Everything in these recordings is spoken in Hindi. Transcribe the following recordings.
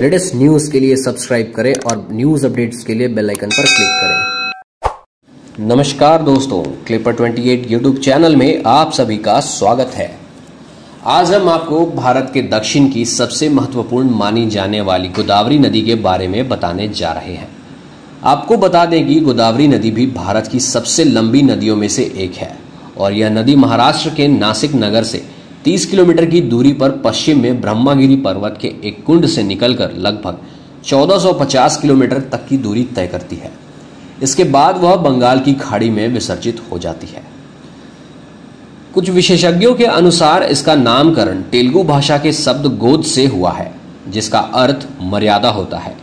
लेटेस्ट न्यूज़ के लिए सब्सक्राइब करें और न्यूज़ अपडेट्स के लिए बेल आइकन पर क्लिक करें। नमस्कार दोस्तों, क्लिपर 28 यूट्यूब चैनल में आप सभी का स्वागत है। आज हम आपको भारत के दक्षिण की सबसे महत्वपूर्ण मानी जाने वाली गोदावरी नदी के बारे में बताने जा रहे हैं। आपको बता दें कि गोदावरी नदी भी भारत की सबसे लंबी नदियों में से एक है और यह नदी महाराष्ट्र के नासिक नगर से 30 किलोमीटर की दूरी पर पश्चिम में ब्रह्मागिरी पर्वत के एक कुंड से निकलकर लगभग 1450 किलोमीटर तक की दूरी तय करती है। इसके बाद वह बंगाल की खाड़ी में विसर्जित हो जाती है। कुछ विशेषज्ञों के अनुसार इसका नामकरण तेलुगु भाषा के शब्द गोद से हुआ है, जिसका अर्थ मर्यादा होता है।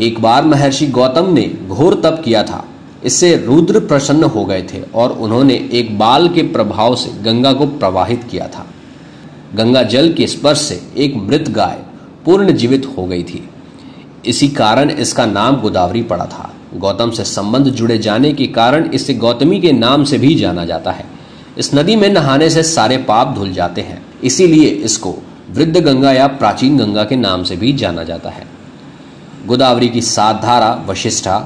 एक बार महर्षि गौतम ने घोर तप किया था। इससे रुद्र प्रसन्न हो गए थे और उन्होंने एक बाल के प्रभाव से गंगा को प्रवाहित किया था। गंगा जल के स्पर्श से एक मृत गाय पूर्ण जीवित हो गई थी। इसी कारण इसका नाम गोदावरी पड़ा था। गौतम से संबंध जुड़े जाने के कारण इसे गौतमी के नाम से भी जाना जाता है। इस नदी में नहाने से सारे पाप धुल जाते हैं। इसीलिए इसको वृद्ध गंगा या प्राचीन गंगा के नाम से भी जाना जाता है। गोदावरी की सात धारा, वशिष्ठा,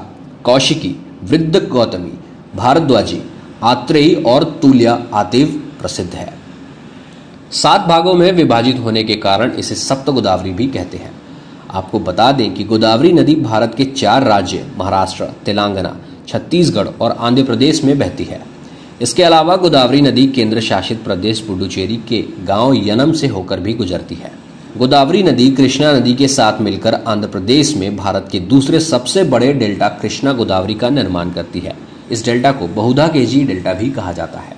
कौशिकी, वृद्ध गौतमी, भारद्वाजी, आत्रेयी और तुल्या आतिव प्रसिद्ध है। सात भागों में विभाजित होने के कारण इसे सप्त गोदावरी भी कहते हैं। आपको बता दें कि गोदावरी नदी भारत के चार राज्य, महाराष्ट्र, तेलंगाना, छत्तीसगढ़ और आंध्र प्रदेश में बहती है। इसके अलावा गोदावरी नदी केंद्र शासित प्रदेश पुडुचेरी के गाँव यनम से होकर भी गुजरती है। गोदावरी नदी कृष्णा नदी के साथ मिलकर आंध्र प्रदेश में भारत के दूसरे सबसे बड़े डेल्टा कृष्णा गोदावरी का निर्माण करती है। इस डेल्टा को बहुधा केजी डेल्टा भी कहा जाता है।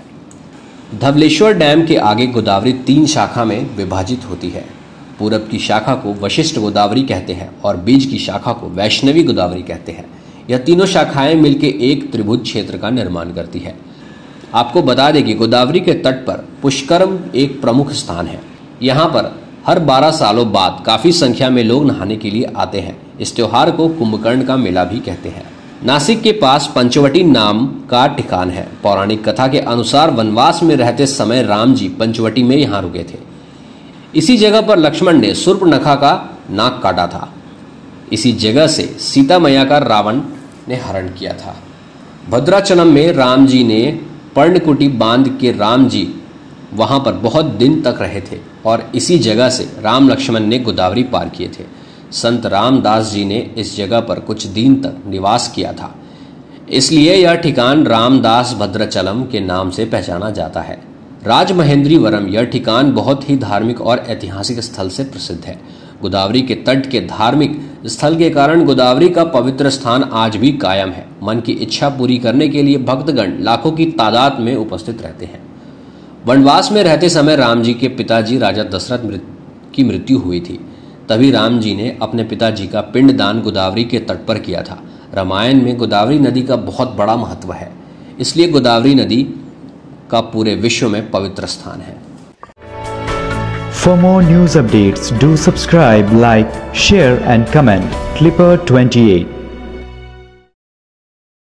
धवलेश्वर डैम के आगे गोदावरी तीन शाखा में विभाजित होती है। पूरब की शाखा को वशिष्ठ गोदावरी कहते हैं और बीज की शाखा को वैष्णवी गोदावरी कहते हैं। यह तीनों शाखाएँ मिलकर एक त्रिभुज क्षेत्र का निर्माण करती है। आपको बता दें कि गोदावरी के तट पर पुष्करम एक प्रमुख स्थान है। यहाँ पर हर 12 सालों बाद काफ़ी संख्या में लोग नहाने के लिए आते हैं। इस त्यौहार को कुंभकर्ण का मेला भी कहते हैं। नासिक के पास पंचवटी नाम का ठिकान है। पौराणिक कथा के अनुसार वनवास में रहते समय राम जी पंचवटी में यहाँ रुके थे। इसी जगह पर लक्ष्मण ने सुर्प नखा का नाक काटा था। इसी जगह से सीता मैया का रावण ने हरण किया था। भद्राचलम में राम जी ने पर्णकुटी बाँध के राम जी वहाँ पर बहुत दिन तक रहे थे और इसी जगह से राम लक्ष्मण ने गोदावरी पार किए थे। संत रामदास जी ने इस जगह पर कुछ दिन तक निवास किया था। इसलिए यह ठिकान रामदास भद्रचलम के नाम से पहचाना जाता है। राजमहेंद्रीवरम यह ठिकान बहुत ही धार्मिक और ऐतिहासिक स्थल से प्रसिद्ध है। गोदावरी के तट के धार्मिक स्थल के कारण गोदावरी का पवित्र स्थान आज भी कायम है। मन की इच्छा पूरी करने के लिए भक्तगण लाखों की तादाद में उपस्थित रहते हैं। वनवास में रहते समय राम जी के पिताजी राजा दशरथ की मृत्यु हुई थी। तभी राम जी ने अपने पिताजी का पिंड दान गोदावरी के तट पर किया था। रामायण में गोदावरी नदी का बहुत बड़ा महत्व है। इसलिए गोदावरी नदी का पूरे विश्व में पवित्र स्थान है। For more news news do subscribe like share and comment clipper twenty 28